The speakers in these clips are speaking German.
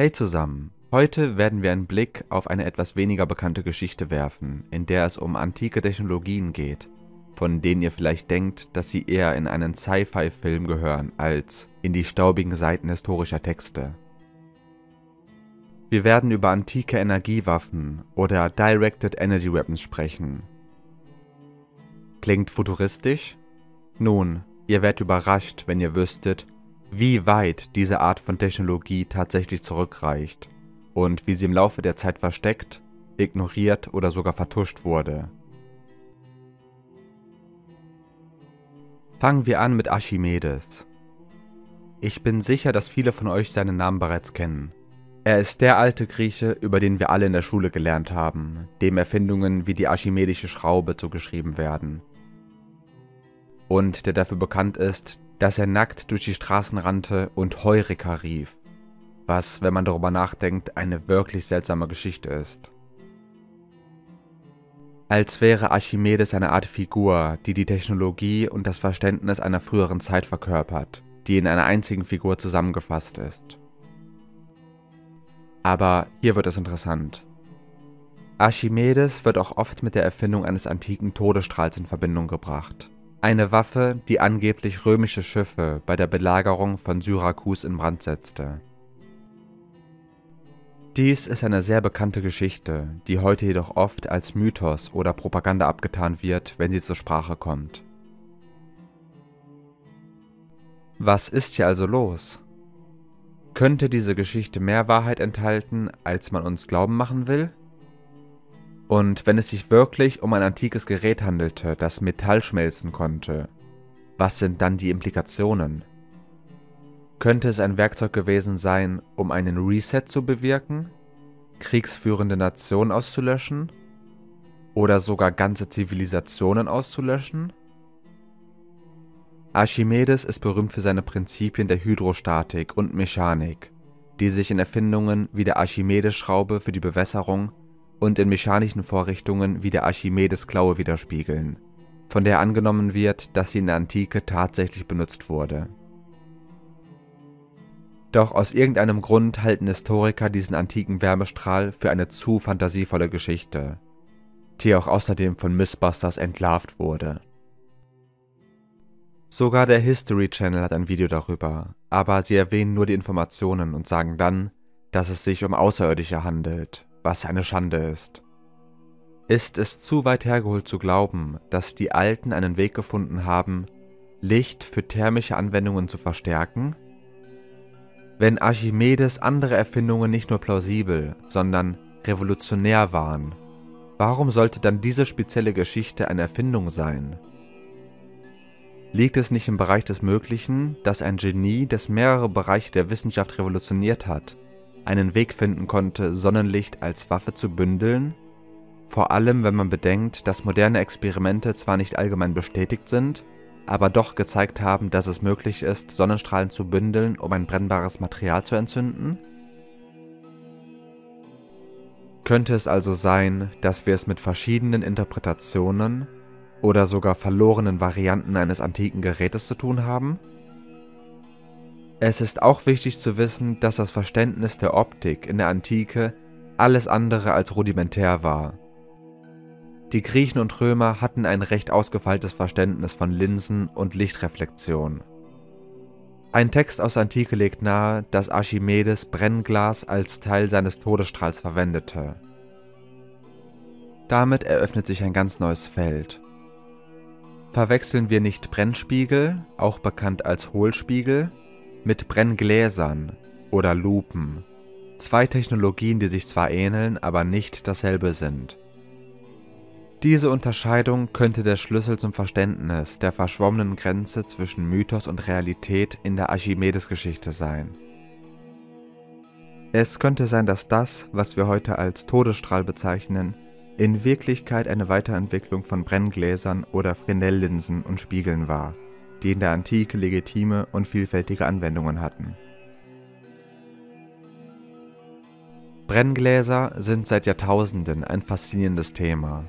Hey zusammen, heute werden wir einen Blick auf eine etwas weniger bekannte Geschichte werfen, in der es um antike Technologien geht, von denen ihr vielleicht denkt, dass sie eher in einen Sci-Fi-Film gehören als in die staubigen Seiten historischer Texte. Wir werden über antike Energiewaffen oder Directed Energy Weapons sprechen. Klingt futuristisch? Nun, ihr werdet überrascht, wenn ihr wüsstet, wie weit diese Art von Technologie tatsächlich zurückreicht und wie sie im Laufe der Zeit versteckt, ignoriert oder sogar vertuscht wurde. Fangen wir an mit Archimedes. Ich bin sicher, dass viele von euch seinen Namen bereits kennen. Er ist der alte Grieche, über den wir alle in der Schule gelernt haben, dem Erfindungen wie die archimedische Schraube zugeschrieben werden. Und der dafür bekannt ist, dass er nackt durch die Straßen rannte und Heureka rief, was, wenn man darüber nachdenkt, eine wirklich seltsame Geschichte ist. Als wäre Archimedes eine Art Figur, die die Technologie und das Verständnis einer früheren Zeit verkörpert, die in einer einzigen Figur zusammengefasst ist. Aber hier wird es interessant. Archimedes wird auch oft mit der Erfindung eines antiken Todesstrahls in Verbindung gebracht. Eine Waffe, die angeblich römische Schiffe bei der Belagerung von Syrakus in Brand setzte. Dies ist eine sehr bekannte Geschichte, die heute jedoch oft als Mythos oder Propaganda abgetan wird, wenn sie zur Sprache kommt. Was ist hier also los? Könnte diese Geschichte mehr Wahrheit enthalten, als man uns glauben machen will? Und wenn es sich wirklich um ein antikes Gerät handelte, das Metall schmelzen konnte, was sind dann die Implikationen? Könnte es ein Werkzeug gewesen sein, um einen Reset zu bewirken, kriegsführende Nationen auszulöschen oder sogar ganze Zivilisationen auszulöschen? Archimedes ist berühmt für seine Prinzipien der Hydrostatik und Mechanik, die sich in Erfindungen wie der Archimedes-Schraube für die Bewässerung und in mechanischen Vorrichtungen wie der Archimedes-Klaue widerspiegeln, von der angenommen wird, dass sie in der Antike tatsächlich benutzt wurde. Doch aus irgendeinem Grund halten Historiker diesen antiken Wärmestrahl für eine zu fantasievolle Geschichte, die auch außerdem von Mythbusters entlarvt wurde. Sogar der History Channel hat ein Video darüber, aber sie erwähnen nur die Informationen und sagen dann, dass es sich um Außerirdische handelt was eine Schande ist. Ist es zu weit hergeholt zu glauben, dass die Alten einen Weg gefunden haben, Licht für thermische Anwendungen zu verstärken? Wenn Archimedes andere Erfindungen nicht nur plausibel, sondern revolutionär waren, warum sollte dann diese spezielle Geschichte eine Erfindung sein? Liegt es nicht im Bereich des Möglichen, dass ein Genie, das mehrere Bereiche der Wissenschaft revolutioniert hat, einen Weg finden konnte, Sonnenlicht als Waffe zu bündeln, vor allem wenn man bedenkt, dass moderne Experimente zwar nicht allgemein bestätigt sind, aber doch gezeigt haben, dass es möglich ist, Sonnenstrahlen zu bündeln, um ein brennbares Material zu entzünden? Könnte es also sein, dass wir es mit verschiedenen Interpretationen oder sogar verlorenen Varianten eines antiken Gerätes zu tun haben? Es ist auch wichtig zu wissen, dass das Verständnis der Optik in der Antike alles andere als rudimentär war. Die Griechen und Römer hatten ein recht ausgefeiltes Verständnis von Linsen und Lichtreflexion. Ein Text aus Antike legt nahe, dass Archimedes Brennglas als Teil seines Todesstrahls verwendete. Damit eröffnet sich ein ganz neues Feld. Verwechseln wir nicht Brennspiegel, auch bekannt als Hohlspiegel, mit Brenngläsern oder Lupen. Zwei Technologien, die sich zwar ähneln, aber nicht dasselbe sind. Diese Unterscheidung könnte der Schlüssel zum Verständnis der verschwommenen Grenze zwischen Mythos und Realität in der Archimedes-Geschichte sein. Es könnte sein, dass das, was wir heute als Todesstrahl bezeichnen, in Wirklichkeit eine Weiterentwicklung von Brenngläsern oder Fresnel-Linsen und Spiegeln war die in der Antike legitime und vielfältige Anwendungen hatten. Brenngläser sind seit Jahrtausenden ein faszinierendes Thema.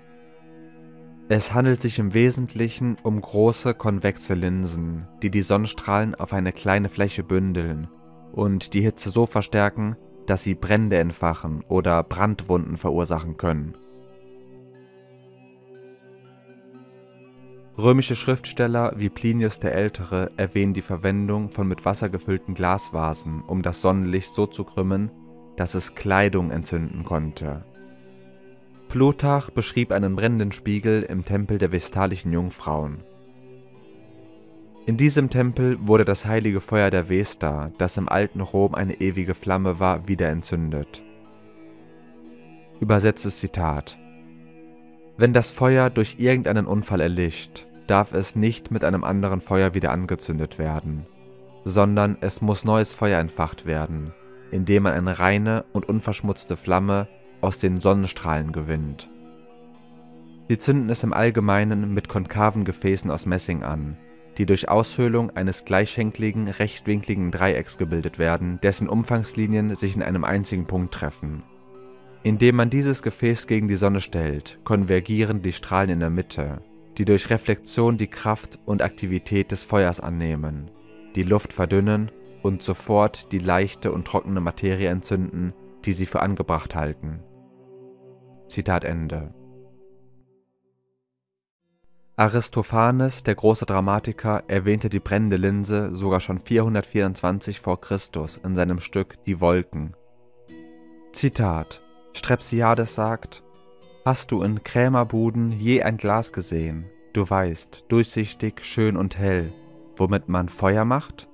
Es handelt sich im Wesentlichen um große konvexe Linsen, die die Sonnenstrahlen auf eine kleine Fläche bündeln und die Hitze so verstärken, dass sie Brände entfachen oder Brandwunden verursachen können. Römische Schriftsteller wie Plinius der Ältere erwähnen die Verwendung von mit Wasser gefüllten Glasvasen, um das Sonnenlicht so zu krümmen, dass es Kleidung entzünden konnte. Plutarch beschrieb einen brennenden Spiegel im Tempel der vestalischen Jungfrauen. In diesem Tempel wurde das heilige Feuer der Vesta, das im alten Rom eine ewige Flamme war, wieder entzündet. Übersetztes Zitat Wenn das Feuer durch irgendeinen Unfall erlischt, darf es nicht mit einem anderen Feuer wieder angezündet werden, sondern es muss neues Feuer entfacht werden, indem man eine reine und unverschmutzte Flamme aus den Sonnenstrahlen gewinnt. Sie zünden es im Allgemeinen mit konkaven Gefäßen aus Messing an, die durch Aushöhlung eines gleichschenkligen, rechtwinkligen Dreiecks gebildet werden, dessen Umfangslinien sich in einem einzigen Punkt treffen. Indem man dieses Gefäß gegen die Sonne stellt, konvergieren die Strahlen in der Mitte, die durch Reflexion die Kraft und Aktivität des Feuers annehmen, die Luft verdünnen und sofort die leichte und trockene Materie entzünden, die sie für angebracht halten. Zitat Ende. Aristophanes, der große Dramatiker, erwähnte die brennende Linse sogar schon 424 v. Chr. in seinem Stück Die Wolken. Zitat Strepsiades sagt, Hast du in Krämerbuden je ein Glas gesehen, du weißt, durchsichtig, schön und hell, womit man Feuer macht?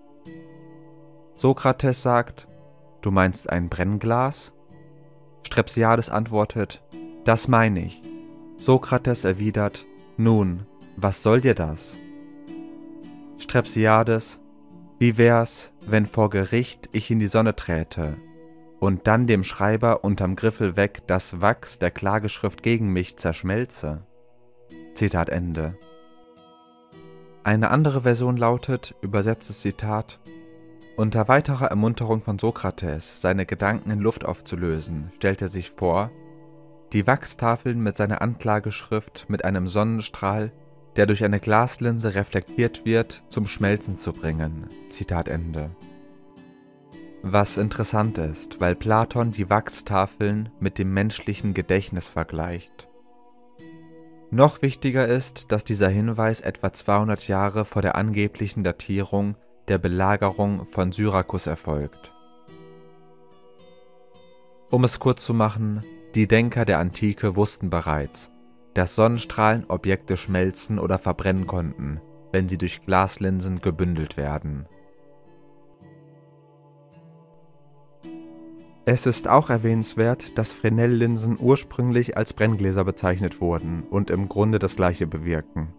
Sokrates sagt, Du meinst ein Brennglas? Strepsiades antwortet, Das meine ich. Sokrates erwidert, Nun, was soll dir das? Strepsiades, wie wär's, wenn vor Gericht ich in die Sonne träte und dann dem Schreiber unterm Griffel weg das Wachs der Klageschrift gegen mich zerschmelze? Zitat Ende. Eine andere Version lautet, übersetztes Zitat, unter weiterer Ermunterung von Sokrates, seine Gedanken in Luft aufzulösen, stellt er sich vor, die Wachstafeln mit seiner Anklageschrift mit einem Sonnenstrahl der durch eine Glaslinse reflektiert wird, zum Schmelzen zu bringen. Zitat Ende. Was interessant ist, weil Platon die Wachstafeln mit dem menschlichen Gedächtnis vergleicht. Noch wichtiger ist, dass dieser Hinweis etwa 200 Jahre vor der angeblichen Datierung der Belagerung von Syrakus erfolgt. Um es kurz zu machen, die Denker der Antike wussten bereits, dass Sonnenstrahlen Objekte schmelzen oder verbrennen konnten, wenn sie durch Glaslinsen gebündelt werden. Es ist auch erwähnenswert, dass Fresnel-Linsen ursprünglich als Brenngläser bezeichnet wurden und im Grunde das gleiche bewirken.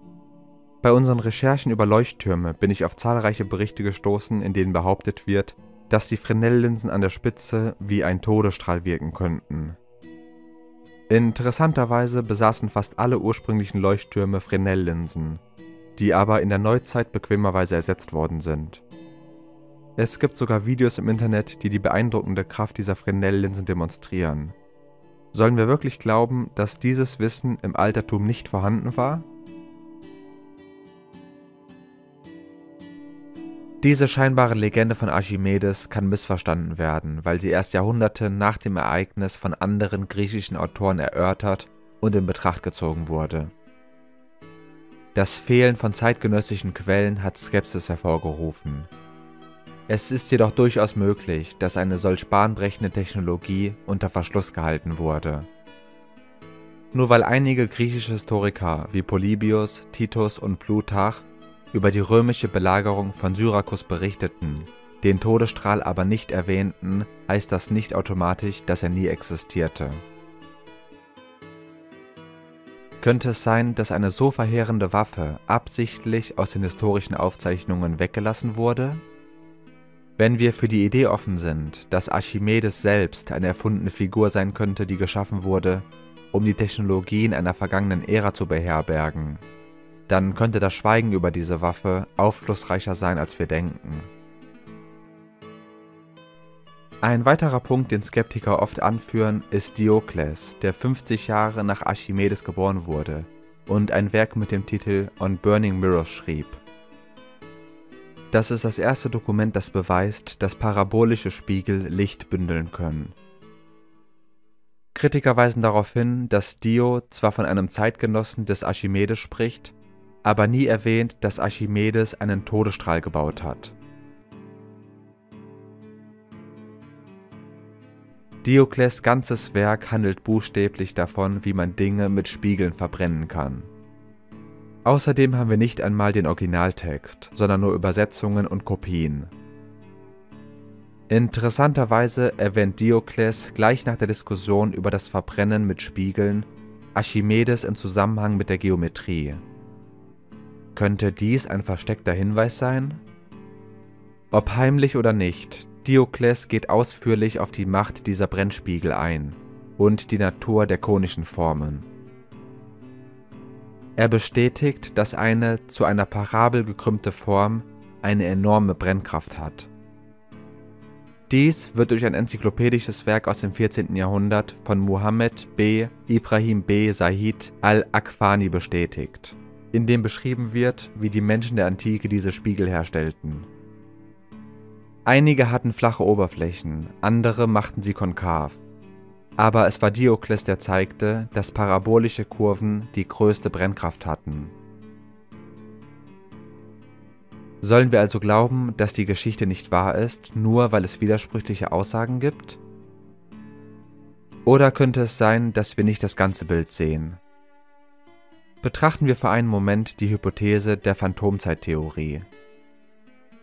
Bei unseren Recherchen über Leuchttürme bin ich auf zahlreiche Berichte gestoßen, in denen behauptet wird, dass die Fresnel-Linsen an der Spitze wie ein Todesstrahl wirken könnten. Interessanterweise besaßen fast alle ursprünglichen Leuchttürme Fresnel-Linsen, die aber in der Neuzeit bequemerweise ersetzt worden sind. Es gibt sogar Videos im Internet, die die beeindruckende Kraft dieser Fresnel-Linsen demonstrieren. Sollen wir wirklich glauben, dass dieses Wissen im Altertum nicht vorhanden war? Diese scheinbare Legende von Archimedes kann missverstanden werden, weil sie erst Jahrhunderte nach dem Ereignis von anderen griechischen Autoren erörtert und in Betracht gezogen wurde. Das Fehlen von zeitgenössischen Quellen hat Skepsis hervorgerufen. Es ist jedoch durchaus möglich, dass eine solch bahnbrechende Technologie unter Verschluss gehalten wurde. Nur weil einige griechische Historiker wie Polybius, Titus und Plutarch über die römische Belagerung von Syrakus berichteten, den Todesstrahl aber nicht erwähnten, heißt das nicht automatisch, dass er nie existierte. Könnte es sein, dass eine so verheerende Waffe absichtlich aus den historischen Aufzeichnungen weggelassen wurde? Wenn wir für die Idee offen sind, dass Archimedes selbst eine erfundene Figur sein könnte, die geschaffen wurde, um die Technologien einer vergangenen Ära zu beherbergen, dann könnte das Schweigen über diese Waffe aufschlussreicher sein, als wir denken. Ein weiterer Punkt, den Skeptiker oft anführen, ist Diokles, der 50 Jahre nach Archimedes geboren wurde und ein Werk mit dem Titel On Burning Mirrors schrieb. Das ist das erste Dokument, das beweist, dass parabolische Spiegel Licht bündeln können. Kritiker weisen darauf hin, dass Dio zwar von einem Zeitgenossen des Archimedes spricht, aber nie erwähnt, dass Archimedes einen Todesstrahl gebaut hat. Diokles ganzes Werk handelt buchstäblich davon, wie man Dinge mit Spiegeln verbrennen kann. Außerdem haben wir nicht einmal den Originaltext, sondern nur Übersetzungen und Kopien. Interessanterweise erwähnt Diokles gleich nach der Diskussion über das Verbrennen mit Spiegeln Archimedes im Zusammenhang mit der Geometrie. Könnte dies ein versteckter Hinweis sein? Ob heimlich oder nicht, Diokles geht ausführlich auf die Macht dieser Brennspiegel ein und die Natur der konischen Formen. Er bestätigt, dass eine zu einer Parabel gekrümmte Form eine enorme Brennkraft hat. Dies wird durch ein enzyklopädisches Werk aus dem 14. Jahrhundert von Muhammad B. Ibrahim B. Sahid al-Akwani bestätigt, in dem beschrieben wird, wie die Menschen der Antike diese Spiegel herstellten. Einige hatten flache Oberflächen, andere machten sie konkav. Aber es war Diokles, der zeigte, dass parabolische Kurven die größte Brennkraft hatten. Sollen wir also glauben, dass die Geschichte nicht wahr ist, nur weil es widersprüchliche Aussagen gibt? Oder könnte es sein, dass wir nicht das ganze Bild sehen? Betrachten wir für einen Moment die Hypothese der Phantomzeittheorie.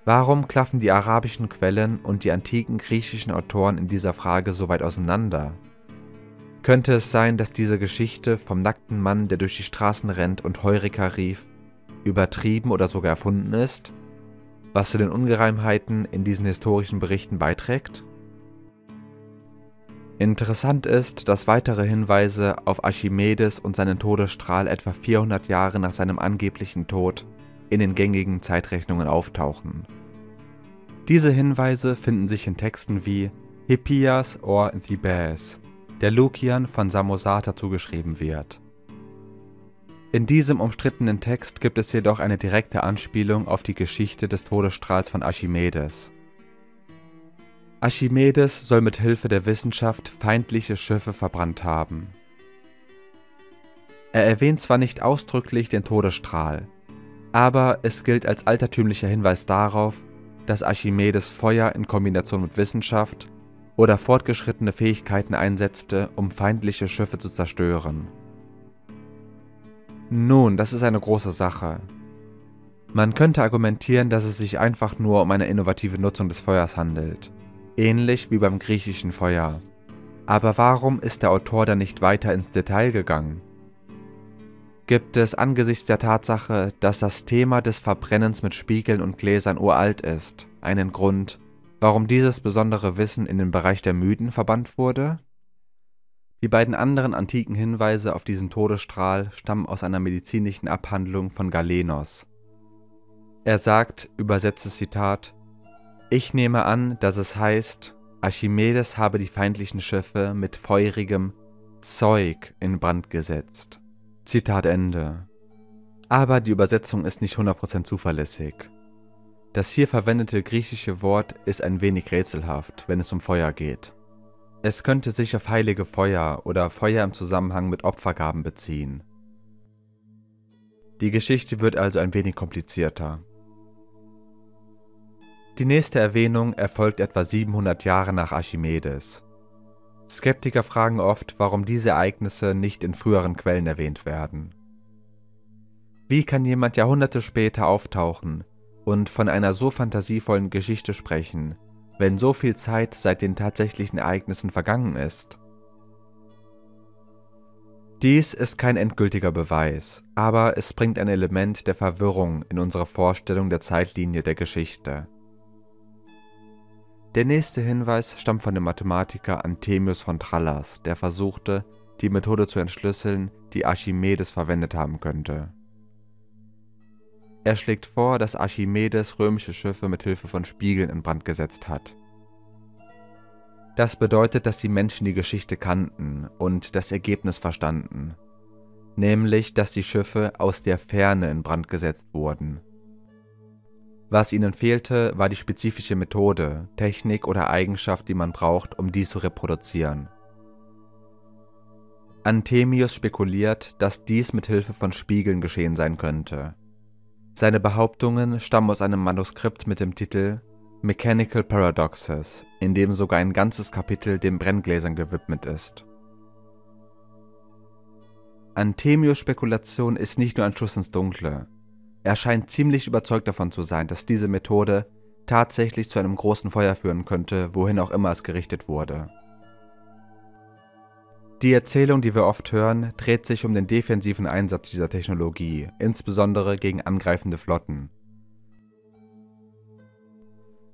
Warum klaffen die arabischen Quellen und die antiken griechischen Autoren in dieser Frage so weit auseinander? Könnte es sein, dass diese Geschichte vom nackten Mann, der durch die Straßen rennt und Heureka rief, übertrieben oder sogar erfunden ist? Was zu den Ungereimheiten in diesen historischen Berichten beiträgt? Interessant ist, dass weitere Hinweise auf Archimedes und seinen Todesstrahl etwa 400 Jahre nach seinem angeblichen Tod in den gängigen Zeitrechnungen auftauchen. Diese Hinweise finden sich in Texten wie Hippias or Thebes, der Lukian von Samosata zugeschrieben wird. In diesem umstrittenen Text gibt es jedoch eine direkte Anspielung auf die Geschichte des Todesstrahls von Archimedes. Archimedes soll mit Hilfe der Wissenschaft feindliche Schiffe verbrannt haben. Er erwähnt zwar nicht ausdrücklich den Todesstrahl, aber es gilt als altertümlicher Hinweis darauf, dass Archimedes Feuer in Kombination mit Wissenschaft oder fortgeschrittene Fähigkeiten einsetzte, um feindliche Schiffe zu zerstören. Nun, das ist eine große Sache. Man könnte argumentieren, dass es sich einfach nur um eine innovative Nutzung des Feuers handelt, ähnlich wie beim griechischen Feuer. Aber warum ist der Autor dann nicht weiter ins Detail gegangen? gibt es angesichts der Tatsache, dass das Thema des Verbrennens mit Spiegeln und Gläsern uralt ist, einen Grund, warum dieses besondere Wissen in den Bereich der Mythen verbannt wurde? Die beiden anderen antiken Hinweise auf diesen Todesstrahl stammen aus einer medizinischen Abhandlung von Galenos. Er sagt, übersetztes Zitat, Ich nehme an, dass es heißt, Archimedes habe die feindlichen Schiffe mit feurigem Zeug in Brand gesetzt. Zitat Ende. Aber die Übersetzung ist nicht 100% zuverlässig. Das hier verwendete griechische Wort ist ein wenig rätselhaft, wenn es um Feuer geht. Es könnte sich auf heilige Feuer oder Feuer im Zusammenhang mit Opfergaben beziehen. Die Geschichte wird also ein wenig komplizierter. Die nächste Erwähnung erfolgt etwa 700 Jahre nach Archimedes. Skeptiker fragen oft, warum diese Ereignisse nicht in früheren Quellen erwähnt werden. Wie kann jemand Jahrhunderte später auftauchen und von einer so fantasievollen Geschichte sprechen, wenn so viel Zeit seit den tatsächlichen Ereignissen vergangen ist? Dies ist kein endgültiger Beweis, aber es bringt ein Element der Verwirrung in unsere Vorstellung der Zeitlinie der Geschichte. Der nächste Hinweis stammt von dem Mathematiker Anthemius von Trallas, der versuchte, die Methode zu entschlüsseln, die Archimedes verwendet haben könnte. Er schlägt vor, dass Archimedes römische Schiffe mit Hilfe von Spiegeln in Brand gesetzt hat. Das bedeutet, dass die Menschen die Geschichte kannten und das Ergebnis verstanden, nämlich dass die Schiffe aus der Ferne in Brand gesetzt wurden. Was ihnen fehlte, war die spezifische Methode, Technik oder Eigenschaft, die man braucht, um dies zu reproduzieren. Anthemius spekuliert, dass dies mit Hilfe von Spiegeln geschehen sein könnte. Seine Behauptungen stammen aus einem Manuskript mit dem Titel Mechanical Paradoxes, in dem sogar ein ganzes Kapitel den Brenngläsern gewidmet ist. Anthemius Spekulation ist nicht nur ein Schuss ins Dunkle. Er scheint ziemlich überzeugt davon zu sein, dass diese Methode tatsächlich zu einem großen Feuer führen könnte, wohin auch immer es gerichtet wurde. Die Erzählung, die wir oft hören, dreht sich um den defensiven Einsatz dieser Technologie, insbesondere gegen angreifende Flotten.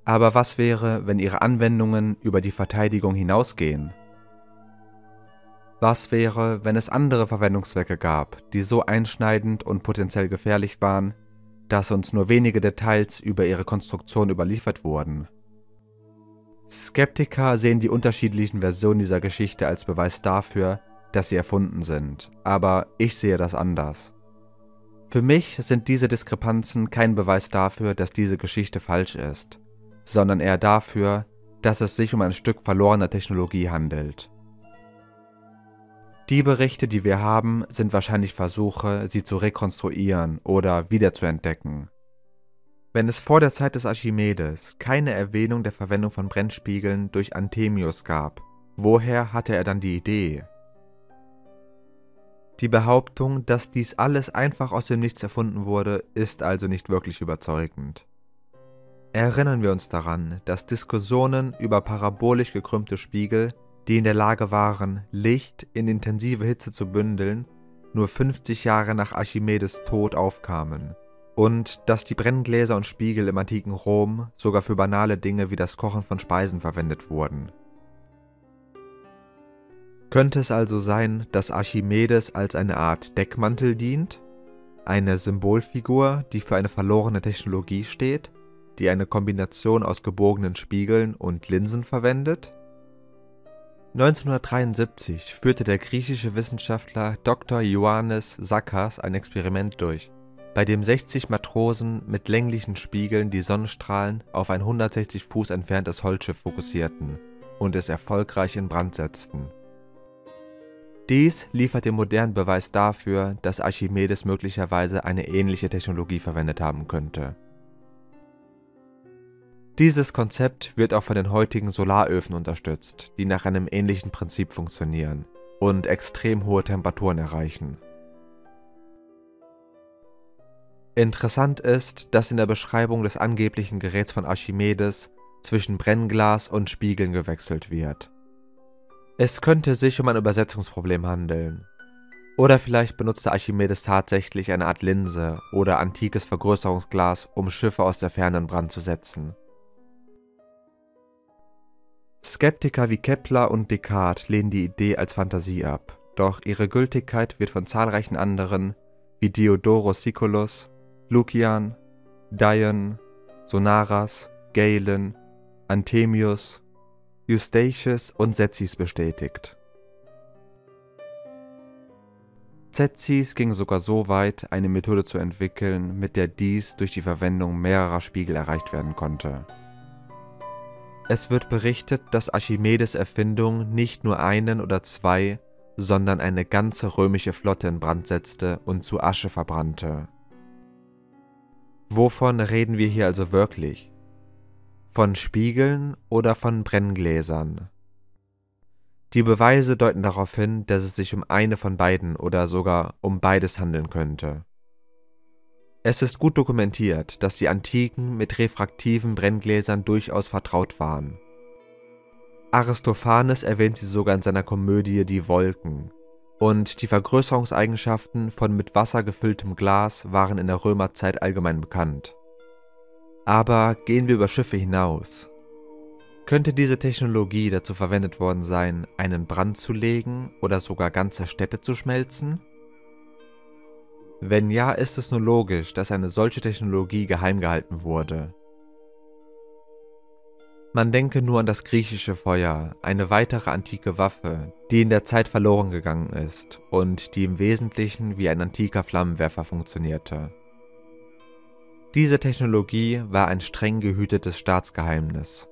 Aber was wäre, wenn ihre Anwendungen über die Verteidigung hinausgehen? Was wäre, wenn es andere Verwendungszwecke gab, die so einschneidend und potenziell gefährlich waren, dass uns nur wenige Details über ihre Konstruktion überliefert wurden? Skeptiker sehen die unterschiedlichen Versionen dieser Geschichte als Beweis dafür, dass sie erfunden sind, aber ich sehe das anders. Für mich sind diese Diskrepanzen kein Beweis dafür, dass diese Geschichte falsch ist sondern eher dafür, dass es sich um ein Stück verlorener Technologie handelt. Die Berichte, die wir haben, sind wahrscheinlich Versuche, sie zu rekonstruieren oder wiederzuentdecken. Wenn es vor der Zeit des Archimedes keine Erwähnung der Verwendung von Brennspiegeln durch Anthemius gab, woher hatte er dann die Idee? Die Behauptung, dass dies alles einfach aus dem Nichts erfunden wurde, ist also nicht wirklich überzeugend. Erinnern wir uns daran, dass Diskussionen über parabolisch gekrümmte Spiegel, die in der Lage waren, Licht in intensive Hitze zu bündeln, nur 50 Jahre nach Archimedes Tod aufkamen und dass die Brenngläser und Spiegel im antiken Rom sogar für banale Dinge wie das Kochen von Speisen verwendet wurden. Könnte es also sein, dass Archimedes als eine Art Deckmantel dient? Eine Symbolfigur, die für eine verlorene Technologie steht? die eine Kombination aus gebogenen Spiegeln und Linsen verwendet? 1973 führte der griechische Wissenschaftler Dr. Ioannis Sakkas ein Experiment durch, bei dem 60 Matrosen mit länglichen Spiegeln die Sonnenstrahlen auf ein 160 Fuß entferntes Holzschiff fokussierten und es erfolgreich in Brand setzten. Dies liefert den modernen Beweis dafür, dass Archimedes möglicherweise eine ähnliche Technologie verwendet haben könnte. Dieses Konzept wird auch von den heutigen Solaröfen unterstützt, die nach einem ähnlichen Prinzip funktionieren und extrem hohe Temperaturen erreichen. Interessant ist, dass in der Beschreibung des angeblichen Geräts von Archimedes zwischen Brennglas und Spiegeln gewechselt wird. Es könnte sich um ein Übersetzungsproblem handeln. Oder vielleicht benutzte Archimedes tatsächlich eine Art Linse oder antikes Vergrößerungsglas, um Schiffe aus der Ferne in Brand zu setzen. Skeptiker wie Kepler und Descartes lehnen die Idee als Fantasie ab, doch ihre Gültigkeit wird von zahlreichen anderen wie Diodoros Siculus, Lukian, Dion, Sonaras, Galen, Anthemius, Eustachius und Setzis bestätigt. Tzetzis ging sogar so weit, eine Methode zu entwickeln, mit der dies durch die Verwendung mehrerer Spiegel erreicht werden konnte. Es wird berichtet, dass Archimedes Erfindung nicht nur einen oder zwei, sondern eine ganze römische Flotte in Brand setzte und zu Asche verbrannte. Wovon reden wir hier also wirklich? Von Spiegeln oder von Brenngläsern? Die Beweise deuten darauf hin, dass es sich um eine von beiden oder sogar um beides handeln könnte. Es ist gut dokumentiert, dass die Antiken mit refraktiven Brenngläsern durchaus vertraut waren. Aristophanes erwähnt sie sogar in seiner Komödie Die Wolken, und die Vergrößerungseigenschaften von mit Wasser gefülltem Glas waren in der Römerzeit allgemein bekannt. Aber gehen wir über Schiffe hinaus. Könnte diese Technologie dazu verwendet worden sein, einen Brand zu legen oder sogar ganze Städte zu schmelzen? Wenn ja, ist es nur logisch, dass eine solche Technologie geheim gehalten wurde. Man denke nur an das griechische Feuer, eine weitere antike Waffe, die in der Zeit verloren gegangen ist und die im Wesentlichen wie ein antiker Flammenwerfer funktionierte. Diese Technologie war ein streng gehütetes Staatsgeheimnis.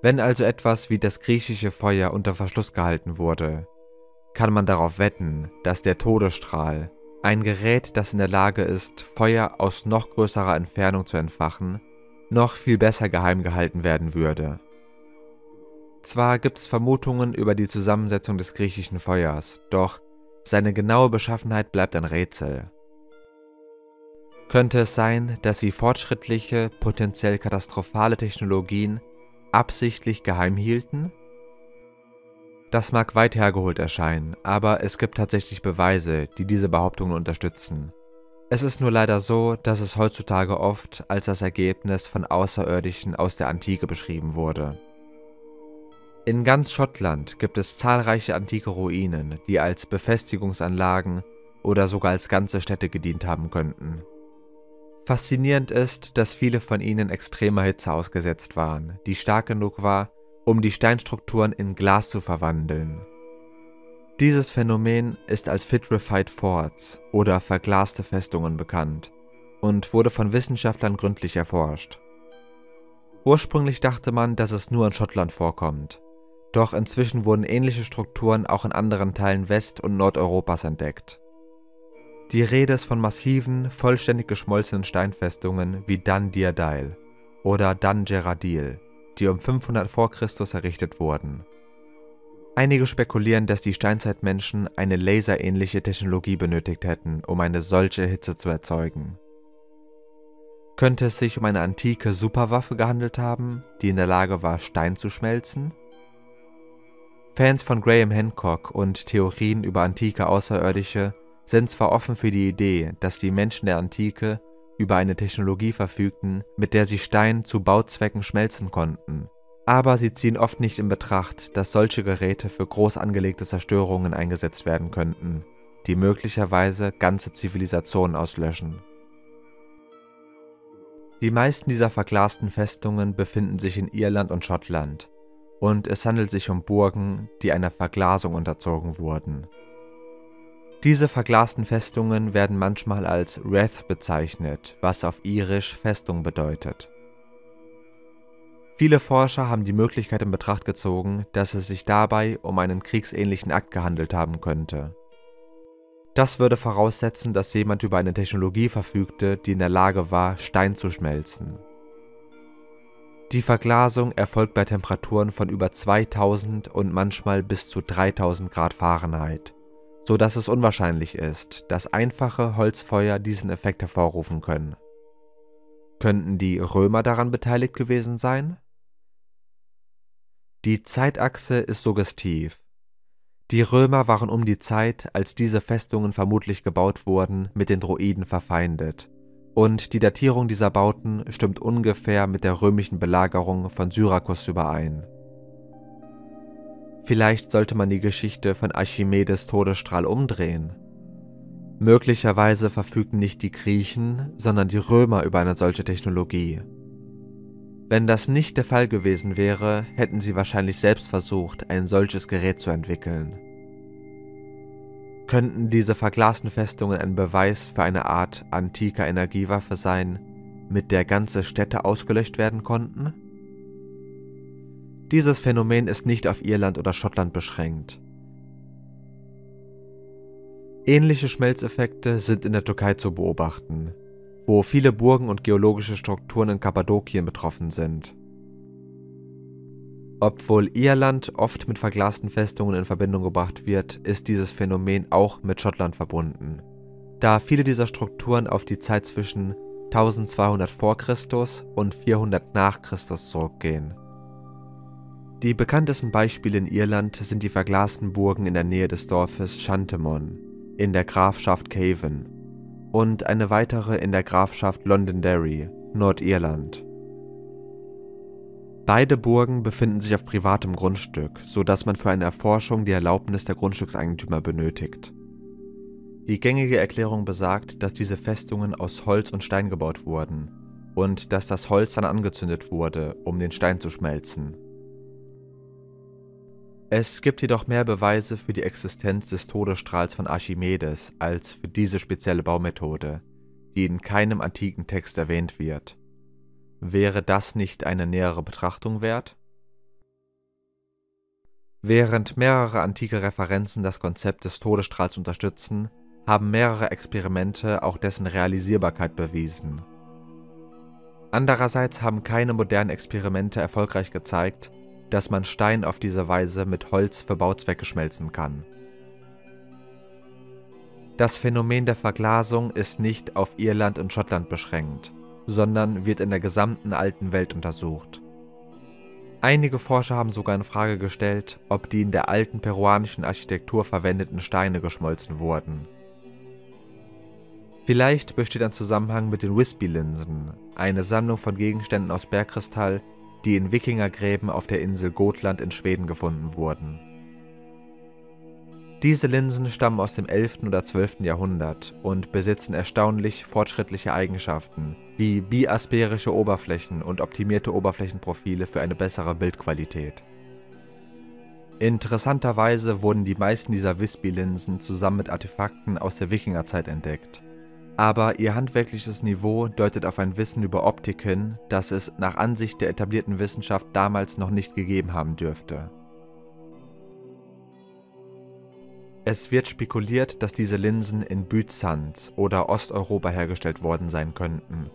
Wenn also etwas wie das griechische Feuer unter Verschluss gehalten wurde, kann man darauf wetten, dass der Todesstrahl, ein Gerät, das in der Lage ist, Feuer aus noch größerer Entfernung zu entfachen, noch viel besser geheim gehalten werden würde. Zwar gibt es Vermutungen über die Zusammensetzung des griechischen Feuers, doch seine genaue Beschaffenheit bleibt ein Rätsel. Könnte es sein, dass sie fortschrittliche, potenziell katastrophale Technologien absichtlich geheim hielten? Das mag weit hergeholt erscheinen, aber es gibt tatsächlich Beweise, die diese Behauptungen unterstützen. Es ist nur leider so, dass es heutzutage oft als das Ergebnis von Außerirdischen aus der Antike beschrieben wurde. In ganz Schottland gibt es zahlreiche antike Ruinen, die als Befestigungsanlagen oder sogar als ganze Städte gedient haben könnten. Faszinierend ist, dass viele von ihnen extremer Hitze ausgesetzt waren, die stark genug war, um die Steinstrukturen in Glas zu verwandeln dieses Phänomen ist als Vitrified Forts oder verglaste Festungen bekannt und wurde von Wissenschaftlern gründlich erforscht. Ursprünglich dachte man, dass es nur in Schottland vorkommt, doch inzwischen wurden ähnliche Strukturen auch in anderen Teilen West- und Nordeuropas entdeckt. Die Rede ist von massiven, vollständig geschmolzenen Steinfestungen wie Dun Diadil oder Dun Geradil, die um 500 v. Chr. errichtet wurden Einige spekulieren, dass die Steinzeitmenschen eine laserähnliche Technologie benötigt hätten, um eine solche Hitze zu erzeugen. Könnte es sich um eine antike Superwaffe gehandelt haben, die in der Lage war, Stein zu schmelzen? Fans von Graham Hancock und Theorien über antike Außerirdische sind zwar offen für die Idee, dass die Menschen der Antike über eine Technologie verfügten, mit der sie Stein zu Bauzwecken schmelzen konnten, aber sie ziehen oft nicht in Betracht, dass solche Geräte für groß angelegte Zerstörungen eingesetzt werden könnten, die möglicherweise ganze Zivilisationen auslöschen. Die meisten dieser verglasten Festungen befinden sich in Irland und Schottland, und es handelt sich um Burgen, die einer Verglasung unterzogen wurden. Diese verglasten Festungen werden manchmal als Rath bezeichnet, was auf irisch Festung bedeutet. Viele Forscher haben die Möglichkeit in Betracht gezogen, dass es sich dabei um einen kriegsähnlichen Akt gehandelt haben könnte. Das würde voraussetzen, dass jemand über eine Technologie verfügte, die in der Lage war, Stein zu schmelzen. Die Verglasung erfolgt bei Temperaturen von über 2000 und manchmal bis zu 3000 Grad Fahrenheit, so dass es unwahrscheinlich ist, dass einfache Holzfeuer diesen Effekt hervorrufen können. Könnten die Römer daran beteiligt gewesen sein? Die Zeitachse ist suggestiv. Die Römer waren um die Zeit, als diese Festungen vermutlich gebaut wurden, mit den Druiden verfeindet, und die Datierung dieser Bauten stimmt ungefähr mit der römischen Belagerung von Syrakus überein. Vielleicht sollte man die Geschichte von Archimedes Todesstrahl umdrehen. Möglicherweise verfügten nicht die Griechen, sondern die Römer über eine solche Technologie. Wenn das nicht der Fall gewesen wäre, hätten sie wahrscheinlich selbst versucht, ein solches Gerät zu entwickeln. Könnten diese verglasten Festungen ein Beweis für eine Art antiker Energiewaffe sein, mit der ganze Städte ausgelöscht werden konnten? Dieses Phänomen ist nicht auf Irland oder Schottland beschränkt. Ähnliche Schmelzeffekte sind in der Türkei zu beobachten, wo viele Burgen und geologische Strukturen in Kappadokien betroffen sind. Obwohl Irland oft mit verglasten Festungen in Verbindung gebracht wird, ist dieses Phänomen auch mit Schottland verbunden, da viele dieser Strukturen auf die Zeit zwischen 1200 v. Chr. und 400 nach Christus zurückgehen. Die bekanntesten Beispiele in Irland sind die verglasten Burgen in der Nähe des Dorfes Shantemon in der Grafschaft Cavan und eine weitere in der Grafschaft Londonderry, Nordirland. Beide Burgen befinden sich auf privatem Grundstück, so dass man für eine Erforschung die Erlaubnis der Grundstückseigentümer benötigt. Die gängige Erklärung besagt, dass diese Festungen aus Holz und Stein gebaut wurden, und dass das Holz dann angezündet wurde, um den Stein zu schmelzen. Es gibt jedoch mehr Beweise für die Existenz des Todesstrahls von Archimedes als für diese spezielle Baumethode, die in keinem antiken Text erwähnt wird. Wäre das nicht eine nähere Betrachtung wert? Während mehrere antike Referenzen das Konzept des Todesstrahls unterstützen, haben mehrere Experimente auch dessen Realisierbarkeit bewiesen. Andererseits haben keine modernen Experimente erfolgreich gezeigt, dass man Stein auf diese Weise mit Holz für Bauzwecke schmelzen kann. Das Phänomen der Verglasung ist nicht auf Irland und Schottland beschränkt, sondern wird in der gesamten alten Welt untersucht. Einige Forscher haben sogar in Frage gestellt, ob die in der alten peruanischen Architektur verwendeten Steine geschmolzen wurden. Vielleicht besteht ein Zusammenhang mit den Wispy-Linsen, eine Sammlung von Gegenständen aus Bergkristall, die in Wikingergräben auf der Insel Gotland in Schweden gefunden wurden. Diese Linsen stammen aus dem 11. oder 12. Jahrhundert und besitzen erstaunlich fortschrittliche Eigenschaften, wie biasphärische Oberflächen und optimierte Oberflächenprofile für eine bessere Bildqualität. Interessanterweise wurden die meisten dieser Wispy-Linsen zusammen mit Artefakten aus der Wikingerzeit entdeckt aber ihr handwerkliches Niveau deutet auf ein Wissen über Optik hin, das es nach Ansicht der etablierten Wissenschaft damals noch nicht gegeben haben dürfte. Es wird spekuliert, dass diese Linsen in Byzanz oder Osteuropa hergestellt worden sein könnten,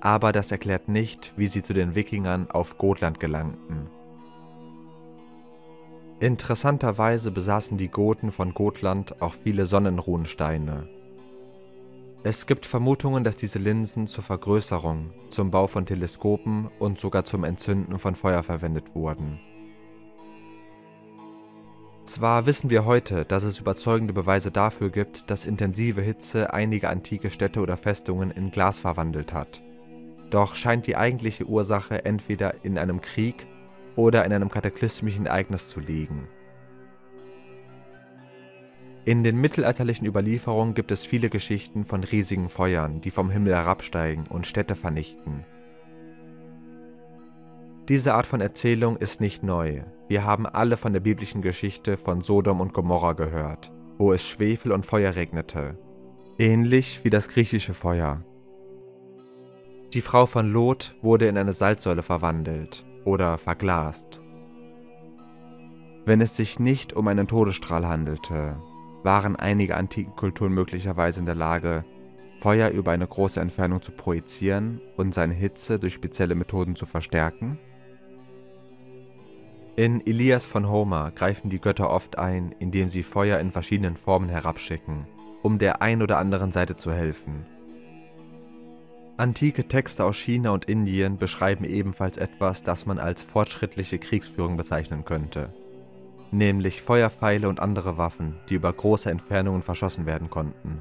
aber das erklärt nicht, wie sie zu den Wikingern auf Gotland gelangten. Interessanterweise besaßen die Goten von Gotland auch viele Sonnenruhensteine, es gibt Vermutungen, dass diese Linsen zur Vergrößerung, zum Bau von Teleskopen und sogar zum Entzünden von Feuer verwendet wurden. Zwar wissen wir heute, dass es überzeugende Beweise dafür gibt, dass intensive Hitze einige antike Städte oder Festungen in Glas verwandelt hat. Doch scheint die eigentliche Ursache entweder in einem Krieg oder in einem kataklysmischen Ereignis zu liegen. In den mittelalterlichen Überlieferungen gibt es viele Geschichten von riesigen Feuern, die vom Himmel herabsteigen und Städte vernichten. Diese Art von Erzählung ist nicht neu. Wir haben alle von der biblischen Geschichte von Sodom und Gomorra gehört, wo es Schwefel und Feuer regnete, ähnlich wie das griechische Feuer. Die Frau von Lot wurde in eine Salzsäule verwandelt oder verglast. Wenn es sich nicht um einen Todesstrahl handelte, waren einige antiken Kulturen möglicherweise in der Lage, Feuer über eine große Entfernung zu projizieren und seine Hitze durch spezielle Methoden zu verstärken? In Ilias von Homer greifen die Götter oft ein, indem sie Feuer in verschiedenen Formen herabschicken, um der ein oder anderen Seite zu helfen. Antike Texte aus China und Indien beschreiben ebenfalls etwas, das man als fortschrittliche Kriegsführung bezeichnen könnte nämlich Feuerpfeile und andere Waffen, die über große Entfernungen verschossen werden konnten.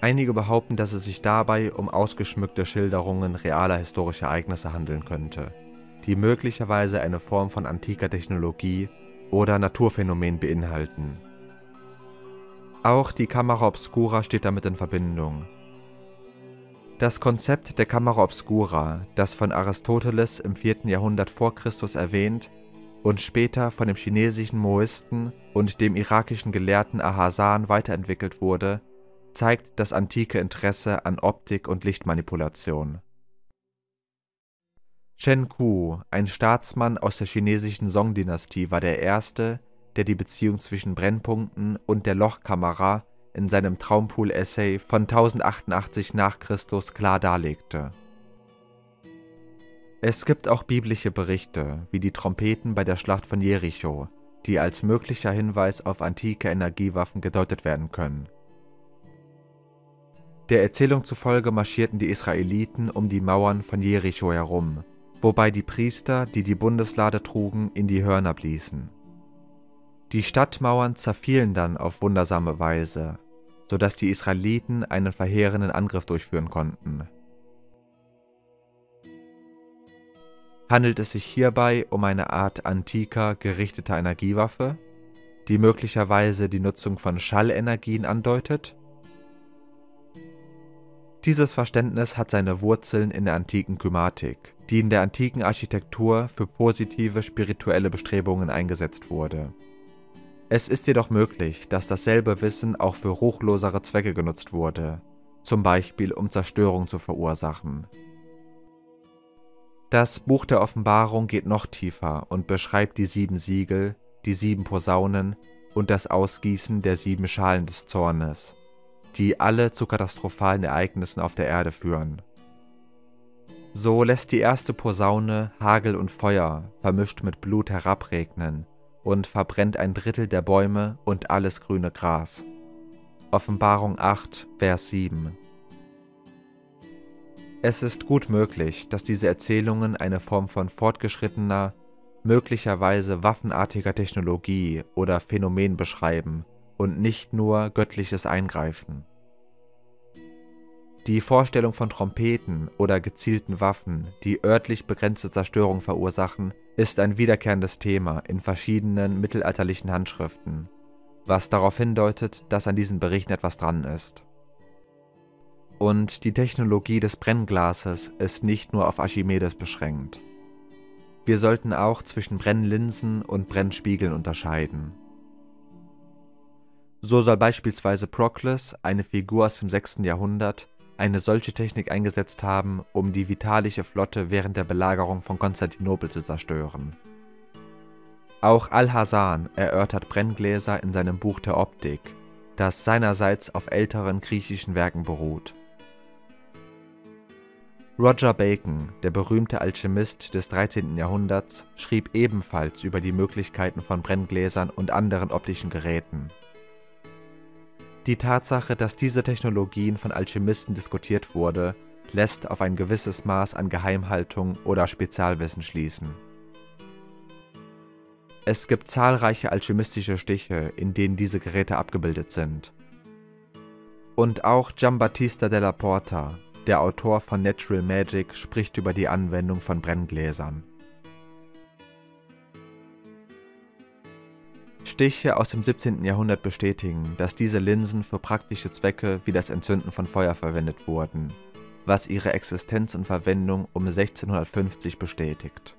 Einige behaupten, dass es sich dabei um ausgeschmückte Schilderungen realer historischer Ereignisse handeln könnte, die möglicherweise eine Form von antiker Technologie oder Naturphänomen beinhalten. Auch die Camera Obscura steht damit in Verbindung. Das Konzept der Camera Obscura, das von Aristoteles im 4. Jahrhundert vor Christus erwähnt und später von dem chinesischen Moisten und dem irakischen Gelehrten Ahasan weiterentwickelt wurde, zeigt das antike Interesse an Optik und Lichtmanipulation. Chen Ku, ein Staatsmann aus der chinesischen Song-Dynastie, war der erste, der die Beziehung zwischen Brennpunkten und der Lochkamera in seinem Traumpool-Essay von 1088 nach Christus klar darlegte. Es gibt auch biblische Berichte, wie die Trompeten bei der Schlacht von Jericho, die als möglicher Hinweis auf antike Energiewaffen gedeutet werden können. Der Erzählung zufolge marschierten die Israeliten um die Mauern von Jericho herum, wobei die Priester, die die Bundeslade trugen, in die Hörner bliesen. Die Stadtmauern zerfielen dann auf wundersame Weise, sodass die Israeliten einen verheerenden Angriff durchführen konnten. Handelt es sich hierbei um eine Art antiker gerichteter Energiewaffe, die möglicherweise die Nutzung von Schallenergien andeutet? Dieses Verständnis hat seine Wurzeln in der antiken Kymatik, die in der antiken Architektur für positive spirituelle Bestrebungen eingesetzt wurde. Es ist jedoch möglich, dass dasselbe Wissen auch für ruchlosere Zwecke genutzt wurde, zum Beispiel um Zerstörung zu verursachen. Das Buch der Offenbarung geht noch tiefer und beschreibt die sieben Siegel, die sieben Posaunen und das Ausgießen der sieben Schalen des Zornes, die alle zu katastrophalen Ereignissen auf der Erde führen. So lässt die erste Posaune Hagel und Feuer vermischt mit Blut herabregnen und verbrennt ein Drittel der Bäume und alles grüne Gras. Offenbarung 8, Vers 7. Es ist gut möglich, dass diese Erzählungen eine Form von fortgeschrittener, möglicherweise waffenartiger Technologie oder Phänomen beschreiben und nicht nur göttliches Eingreifen. Die Vorstellung von Trompeten oder gezielten Waffen, die örtlich begrenzte Zerstörung verursachen, ist ein wiederkehrendes Thema in verschiedenen mittelalterlichen Handschriften, was darauf hindeutet, dass an diesen Berichten etwas dran ist. Und die Technologie des Brennglases ist nicht nur auf Archimedes beschränkt. Wir sollten auch zwischen Brennlinsen und Brennspiegeln unterscheiden. So soll beispielsweise Proclus, eine Figur aus dem 6. Jahrhundert, eine solche Technik eingesetzt haben, um die vitalische Flotte während der Belagerung von Konstantinopel zu zerstören. Auch Al-Hasan erörtert Brenngläser in seinem Buch der Optik, das seinerseits auf älteren griechischen Werken beruht. Roger Bacon, der berühmte Alchemist des 13. Jahrhunderts, schrieb ebenfalls über die Möglichkeiten von Brenngläsern und anderen optischen Geräten. Die Tatsache, dass diese Technologien von Alchemisten diskutiert wurde, lässt auf ein gewisses Maß an Geheimhaltung oder Spezialwissen schließen. Es gibt zahlreiche alchemistische Stiche, in denen diese Geräte abgebildet sind. Und auch Giambattista della Porta, der Autor von Natural Magic spricht über die Anwendung von Brenngläsern. Stiche aus dem 17. Jahrhundert bestätigen, dass diese Linsen für praktische Zwecke wie das Entzünden von Feuer verwendet wurden, was ihre Existenz und Verwendung um 1650 bestätigt.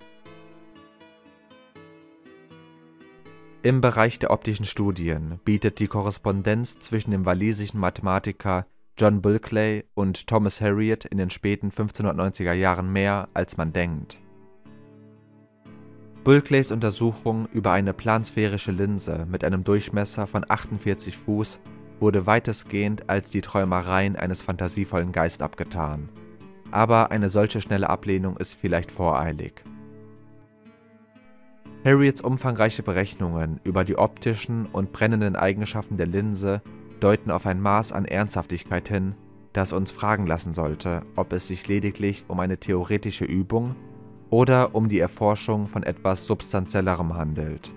Im Bereich der optischen Studien bietet die Korrespondenz zwischen dem walisischen Mathematiker John Bulkley und Thomas Harriot in den späten 1590er Jahren mehr, als man denkt. Bulkleys Untersuchung über eine plansphärische Linse mit einem Durchmesser von 48 Fuß wurde weitestgehend als die Träumereien eines fantasievollen Geistes abgetan. Aber eine solche schnelle Ablehnung ist vielleicht voreilig. Harriets umfangreiche Berechnungen über die optischen und brennenden Eigenschaften der Linse deuten auf ein Maß an Ernsthaftigkeit hin, das uns fragen lassen sollte, ob es sich lediglich um eine theoretische Übung oder um die Erforschung von etwas Substanziellerem handelt.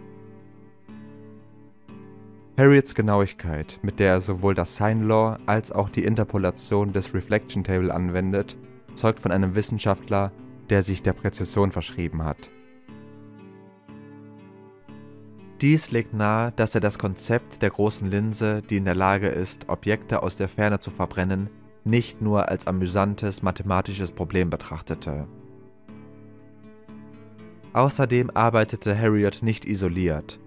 Harriets Genauigkeit, mit der er sowohl das Sign Law als auch die Interpolation des Reflection Table anwendet, zeugt von einem Wissenschaftler, der sich der Präzision verschrieben hat. Dies legt nahe, dass er das Konzept der großen Linse, die in der Lage ist, Objekte aus der Ferne zu verbrennen, nicht nur als amüsantes mathematisches Problem betrachtete. Außerdem arbeitete Harriot nicht isoliert.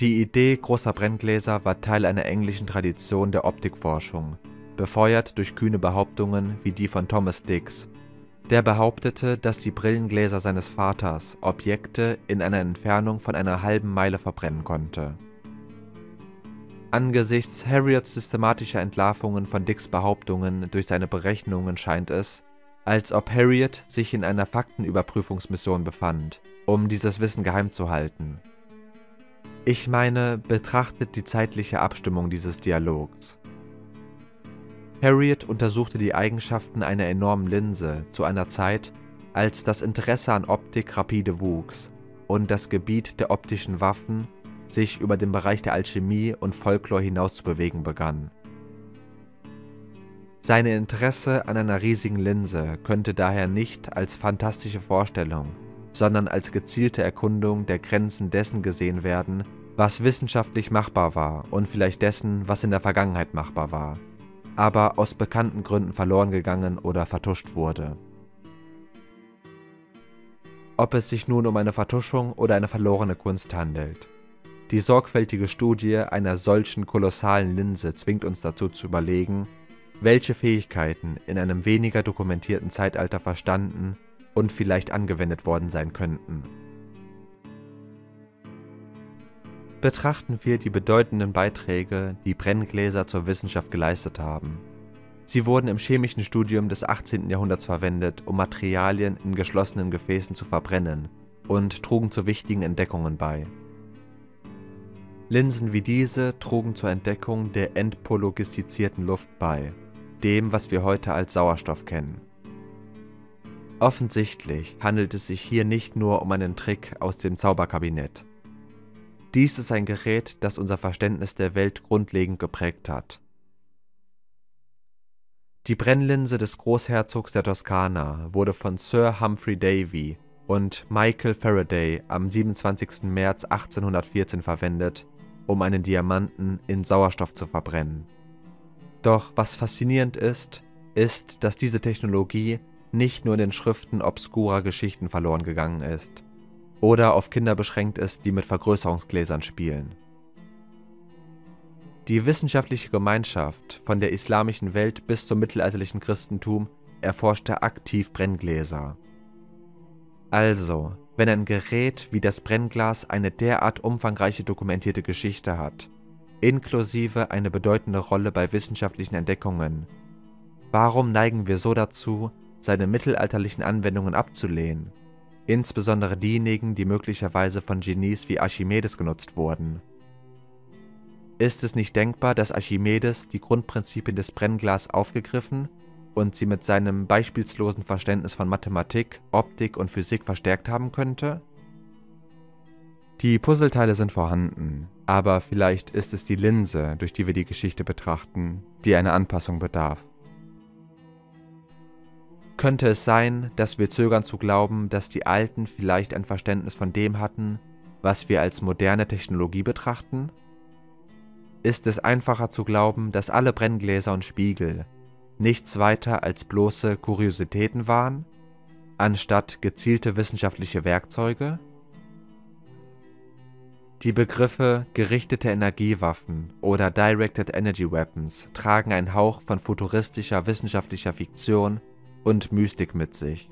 Die Idee großer Brenngläser war Teil einer englischen Tradition der Optikforschung, befeuert durch kühne Behauptungen wie die von Thomas Dix, der behauptete, dass die Brillengläser seines Vaters Objekte in einer Entfernung von einer halben Meile verbrennen konnte. Angesichts Harriots systematischer Entlarvungen von Dicks Behauptungen durch seine Berechnungen scheint es, als ob Harriot sich in einer Faktenüberprüfungsmission befand, um dieses Wissen geheim zu halten. Ich meine, betrachtet die zeitliche Abstimmung dieses Dialogs. Harriot untersuchte die Eigenschaften einer enormen Linse zu einer Zeit, als das Interesse an Optik rapide wuchs und das Gebiet der optischen Waffen sich über den Bereich der Alchemie und Folklore hinaus zu bewegen begann. Seine Interesse an einer riesigen Linse könnte daher nicht als fantastische Vorstellung, sondern als gezielte Erkundung der Grenzen dessen gesehen werden, was wissenschaftlich machbar war und vielleicht dessen, was in der Vergangenheit machbar war. Aber aus bekannten Gründen verloren gegangen oder vertuscht wurde. Ob es sich nun um eine Vertuschung oder eine verlorene Kunst handelt. Die sorgfältige Studie einer solchen kolossalen Linse zwingt uns dazu zu überlegen, welche Fähigkeiten in einem weniger dokumentierten Zeitalter verstanden und vielleicht angewendet worden sein könnten. Betrachten wir die bedeutenden Beiträge, die Brenngläser zur Wissenschaft geleistet haben. Sie wurden im chemischen Studium des 18. Jahrhunderts verwendet, um Materialien in geschlossenen Gefäßen zu verbrennen und trugen zu wichtigen Entdeckungen bei. Linsen wie diese trugen zur Entdeckung der entpologistizierten Luft bei, dem, was wir heute als Sauerstoff kennen. Offensichtlich handelt es sich hier nicht nur um einen Trick aus dem Zauberkabinett. Dies ist ein Gerät, das unser Verständnis der Welt grundlegend geprägt hat. Die Brennlinse des Großherzogs der Toskana wurde von Sir Humphrey Davy und Michael Faraday am 27. März 1814 verwendet, um einen Diamanten in Sauerstoff zu verbrennen. Doch was faszinierend ist, ist, dass diese Technologie nicht nur in den Schriften obskurer Geschichten verloren gegangen ist oder auf Kinder beschränkt ist, die mit Vergrößerungsgläsern spielen. Die wissenschaftliche Gemeinschaft von der islamischen Welt bis zum mittelalterlichen Christentum erforschte aktiv Brenngläser. Also, wenn ein Gerät wie das Brennglas eine derart umfangreiche dokumentierte Geschichte hat, inklusive eine bedeutende Rolle bei wissenschaftlichen Entdeckungen, warum neigen wir so dazu, seine mittelalterlichen Anwendungen abzulehnen, insbesondere diejenigen, die möglicherweise von Genies wie Archimedes genutzt wurden. Ist es nicht denkbar, dass Archimedes die Grundprinzipien des Brennglas aufgegriffen und sie mit seinem beispielslosen Verständnis von Mathematik, Optik und Physik verstärkt haben könnte? Die Puzzleteile sind vorhanden, aber vielleicht ist es die Linse, durch die wir die Geschichte betrachten, die eine Anpassung bedarf. Könnte es sein, dass wir zögern zu glauben, dass die Alten vielleicht ein Verständnis von dem hatten, was wir als moderne Technologie betrachten? Ist es einfacher zu glauben, dass alle Brenngläser und Spiegel nichts weiter als bloße Kuriositäten waren, anstatt gezielte wissenschaftliche Werkzeuge? Die Begriffe gerichtete Energiewaffen oder Directed Energy Weapons tragen einen Hauch von futuristischer wissenschaftlicher Fiktion und Mystik mit sich.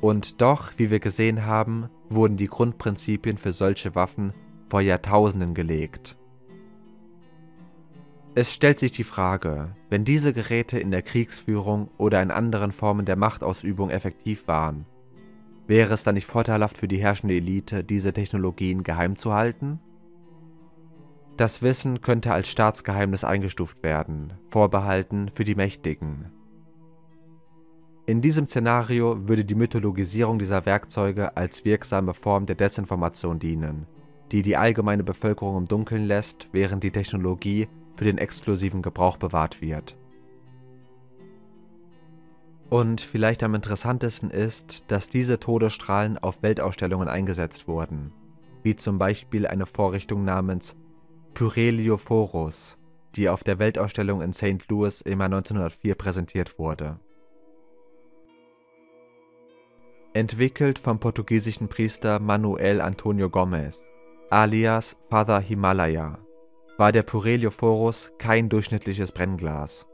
Und doch, wie wir gesehen haben, wurden die Grundprinzipien für solche Waffen vor Jahrtausenden gelegt. Es stellt sich die Frage, wenn diese Geräte in der Kriegsführung oder in anderen Formen der Machtausübung effektiv waren, wäre es dann nicht vorteilhaft für die herrschende Elite, diese Technologien geheim zu halten? Das Wissen könnte als Staatsgeheimnis eingestuft werden, vorbehalten für die Mächtigen. In diesem Szenario würde die Mythologisierung dieser Werkzeuge als wirksame Form der Desinformation dienen, die die allgemeine Bevölkerung im Dunkeln lässt, während die Technologie für den exklusiven Gebrauch bewahrt wird. Und vielleicht am interessantesten ist, dass diese Todesstrahlen auf Weltausstellungen eingesetzt wurden, wie zum Beispiel eine Vorrichtung namens Pyrheliophorus, die auf der Weltausstellung in St. Louis im Jahr 1904 präsentiert wurde. Entwickelt vom portugiesischen Priester Manuel Antonio Gomes, alias Father Himalaya, war der Pureliophorus kein durchschnittliches Brennglas.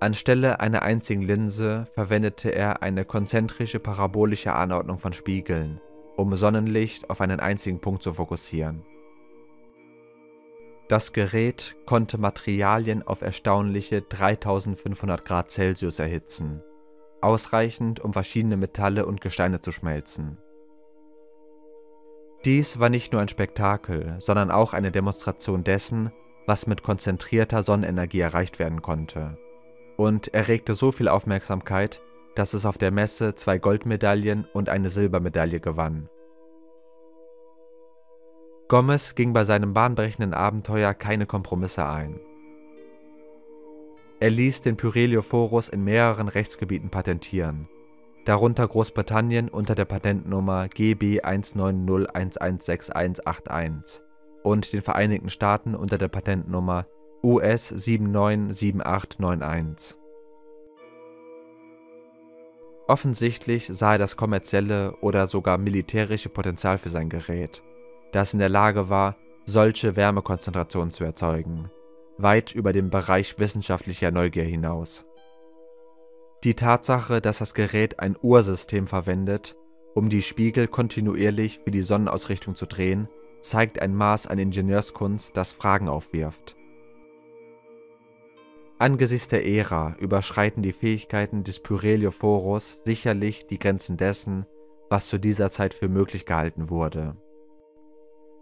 Anstelle einer einzigen Linse verwendete er eine konzentrische parabolische Anordnung von Spiegeln, um Sonnenlicht auf einen einzigen Punkt zu fokussieren. Das Gerät konnte Materialien auf erstaunliche 3500 Grad Celsius erhitzen ausreichend, um verschiedene Metalle und Gesteine zu schmelzen. Dies war nicht nur ein Spektakel, sondern auch eine Demonstration dessen, was mit konzentrierter Sonnenenergie erreicht werden konnte, und erregte so viel Aufmerksamkeit, dass es auf der Messe zwei Goldmedaillen und eine Silbermedaille gewann. Gomez ging bei seinem bahnbrechenden Abenteuer keine Kompromisse ein. Er ließ den Pyrheliophorus in mehreren Rechtsgebieten patentieren, darunter Großbritannien unter der Patentnummer GB 190116181 und den Vereinigten Staaten unter der Patentnummer US 797891. Offensichtlich sah er das kommerzielle oder sogar militärische Potenzial für sein Gerät, das in der Lage war, solche Wärmekonzentrationen zu erzeugen, weit über den Bereich wissenschaftlicher Neugier hinaus. Die Tatsache, dass das Gerät ein Uhrsystem verwendet, um die Spiegel kontinuierlich für die Sonnenausrichtung zu drehen, zeigt ein Maß an Ingenieurskunst, das Fragen aufwirft. Angesichts der Ära überschreiten die Fähigkeiten des Pyrheliophorus sicherlich die Grenzen dessen, was zu dieser Zeit für möglich gehalten wurde.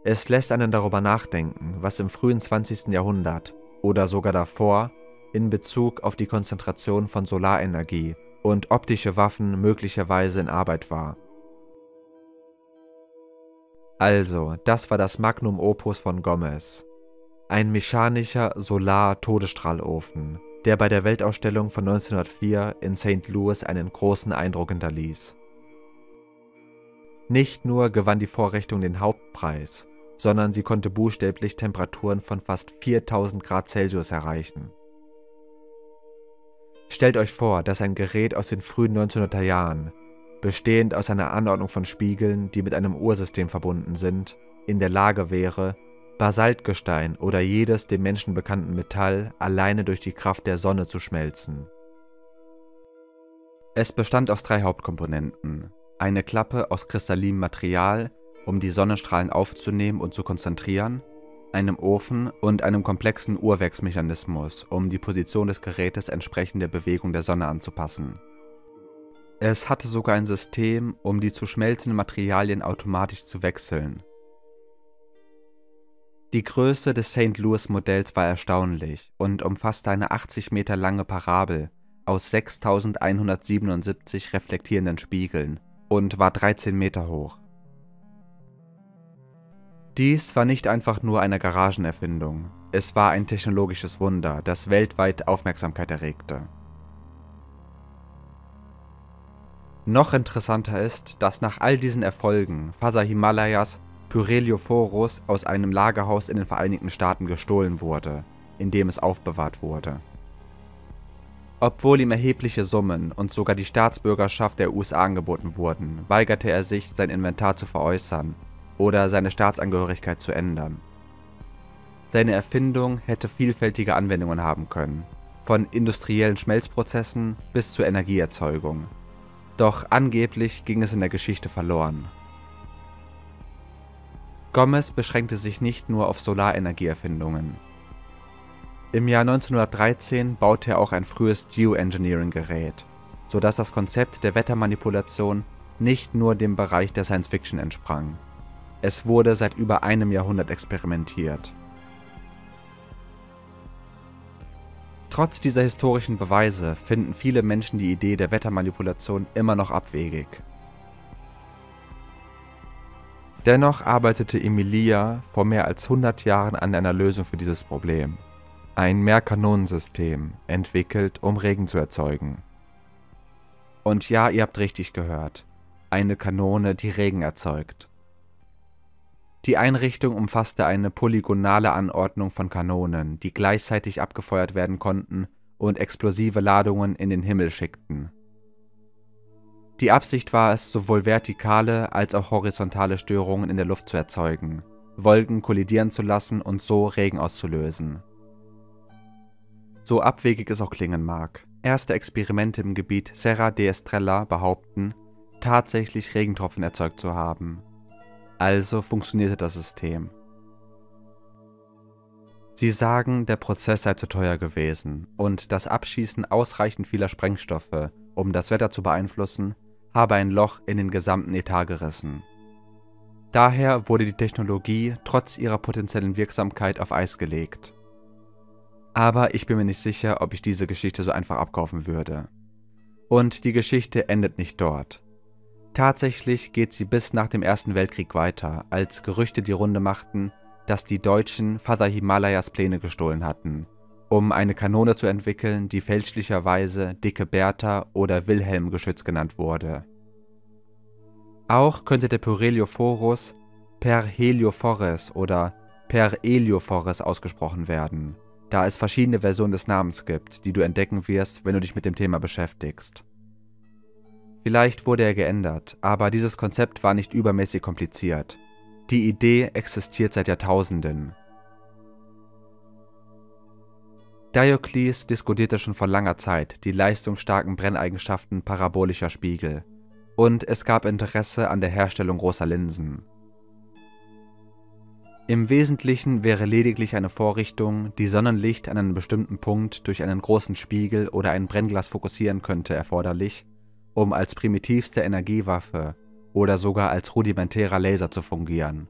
Es lässt einen darüber nachdenken, was im frühen 20. Jahrhundert oder sogar davor in Bezug auf die Konzentration von Solarenergie und optische Waffen möglicherweise in Arbeit war. Also, das war das Magnum Opus von Gomez. Ein mechanischer Solar-Todesstrahlofen, der bei der Weltausstellung von 1904 in St. Louis einen großen Eindruck hinterließ. Nicht nur gewann die Vorrichtung den Hauptpreis, sondern sie konnte buchstäblich Temperaturen von fast 4000 Grad Celsius erreichen. Stellt euch vor, dass ein Gerät aus den frühen 1900er Jahren, bestehend aus einer Anordnung von Spiegeln, die mit einem Ursystem verbunden sind, in der Lage wäre, Basaltgestein oder jedes dem Menschen bekannten Metall alleine durch die Kraft der Sonne zu schmelzen. Es bestand aus drei Hauptkomponenten. Eine Klappe aus kristallinem Material, um die Sonnenstrahlen aufzunehmen und zu konzentrieren, einem Ofen und einem komplexen Uhrwerksmechanismus, um die Position des Gerätes entsprechend der Bewegung der Sonne anzupassen. Es hatte sogar ein System, um die zu schmelzenden Materialien automatisch zu wechseln. Die Größe des St. Louis Modells war erstaunlich und umfasste eine 80 Meter lange Parabel aus 6177 reflektierenden Spiegeln und war 13 Meter hoch. Dies war nicht einfach nur eine Garagenerfindung, es war ein technologisches Wunder, das weltweit Aufmerksamkeit erregte. Noch interessanter ist, dass nach all diesen Erfolgen Faser Himalayas Pyrheliophorus aus einem Lagerhaus in den Vereinigten Staaten gestohlen wurde, in dem es aufbewahrt wurde. Obwohl ihm erhebliche Summen und sogar die Staatsbürgerschaft der USA angeboten wurden, weigerte er sich, sein Inventar zu veräußern oder seine Staatsangehörigkeit zu ändern. Seine Erfindung hätte vielfältige Anwendungen haben können, von industriellen Schmelzprozessen bis zur Energieerzeugung. Doch angeblich ging es in der Geschichte verloren. Gomez beschränkte sich nicht nur auf Solarenergieerfindungen. Im Jahr 1913 baute er auch ein frühes Geoengineering-Gerät, sodass das Konzept der Wettermanipulation nicht nur dem Bereich der Science Fiction entsprang. Es wurde seit über einem Jahrhundert experimentiert. Trotz dieser historischen Beweise finden viele Menschen die Idee der Wettermanipulation immer noch abwegig. Dennoch arbeitete Emilia vor mehr als 100 Jahren an einer Lösung für dieses Problem. Ein Mehrkanonensystem, entwickelt, um Regen zu erzeugen. Und ja, ihr habt richtig gehört. Eine Kanone, die Regen erzeugt. Die Einrichtung umfasste eine polygonale Anordnung von Kanonen, die gleichzeitig abgefeuert werden konnten und explosive Ladungen in den Himmel schickten. Die Absicht war es, sowohl vertikale als auch horizontale Störungen in der Luft zu erzeugen, Wolken kollidieren zu lassen und so Regen auszulösen. So abwegig es auch klingen mag, erste Experimente im Gebiet Serra de Estrella behaupten, tatsächlich Regentropfen erzeugt zu haben, also funktionierte das System. Sie sagen, der Prozess sei zu teuer gewesen und das Abschießen ausreichend vieler Sprengstoffe, um das Wetter zu beeinflussen, habe ein Loch in den gesamten Etat gerissen. Daher wurde die Technologie trotz ihrer potenziellen Wirksamkeit auf Eis gelegt. Aber ich bin mir nicht sicher, ob ich diese Geschichte so einfach abkaufen würde. Und die Geschichte endet nicht dort. Tatsächlich geht sie bis nach dem Ersten Weltkrieg weiter, als Gerüchte die Runde machten, dass die Deutschen Father Himalayas Pläne gestohlen hatten, um eine Kanone zu entwickeln, die fälschlicherweise Dicke Bertha oder Wilhelm-Geschütz genannt wurde. Auch könnte der Pyrheliophorus per Heliophores oder per Eliophores ausgesprochen werden, da es verschiedene Versionen des Namens gibt, die du entdecken wirst, wenn du dich mit dem Thema beschäftigst. Vielleicht wurde er geändert, aber dieses Konzept war nicht übermäßig kompliziert. Die Idee existiert seit Jahrtausenden. Diocles diskutierte schon vor langer Zeit die leistungsstarken Brenneigenschaften parabolischer Spiegel und es gab Interesse an der Herstellung großer Linsen. Im Wesentlichen wäre lediglich eine Vorrichtung, die Sonnenlicht an einen bestimmten Punkt durch einen großen Spiegel oder ein Brennglas fokussieren könnte, erforderlich, um als primitivste Energiewaffe oder sogar als rudimentärer Laser zu fungieren.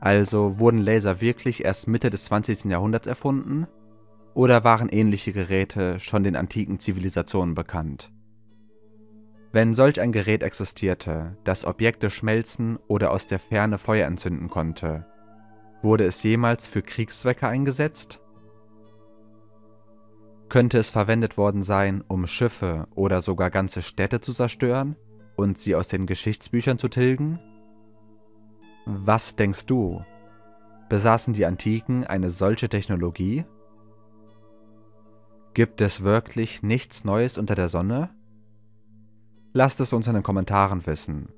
Also wurden Laser wirklich erst Mitte des 20. Jahrhunderts erfunden? Oder waren ähnliche Geräte schon den antiken Zivilisationen bekannt? Wenn solch ein Gerät existierte, das Objekte schmelzen oder aus der Ferne Feuer entzünden konnte, wurde es jemals für Kriegszwecke eingesetzt? Könnte es verwendet worden sein, um Schiffe oder sogar ganze Städte zu zerstören und sie aus den Geschichtsbüchern zu tilgen? Was denkst du? Besaßen die Antiken eine solche Technologie? Gibt es wirklich nichts Neues unter der Sonne? Lasst es uns in den Kommentaren wissen.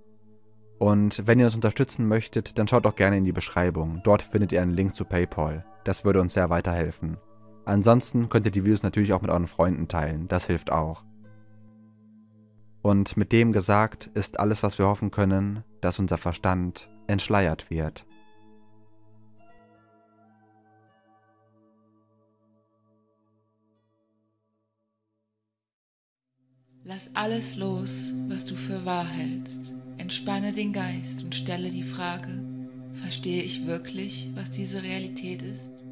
Und wenn ihr uns unterstützen möchtet, dann schaut doch gerne in die Beschreibung. Dort findet ihr einen Link zu PayPal. Das würde uns sehr weiterhelfen. Ansonsten könnt ihr die Videos natürlich auch mit euren Freunden teilen. Das hilft auch. Und mit dem gesagt ist alles, was wir hoffen können, dass unser Verstand entschleiert wird. Lass alles los, was du für wahr hältst. Entspanne den Geist und stelle die Frage, verstehe ich wirklich, was diese Realität ist?